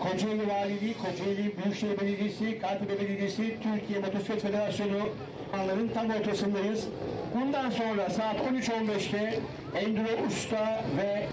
Kocaeli Valiliği, Kocaeli Büyükşehir Belediyesi, Kartepe Belediyesi, Türkiye Motosiklet Federasyonu alanların tam ortasındayız. Bundan sonra saat 13.15'te Enduro Usta ve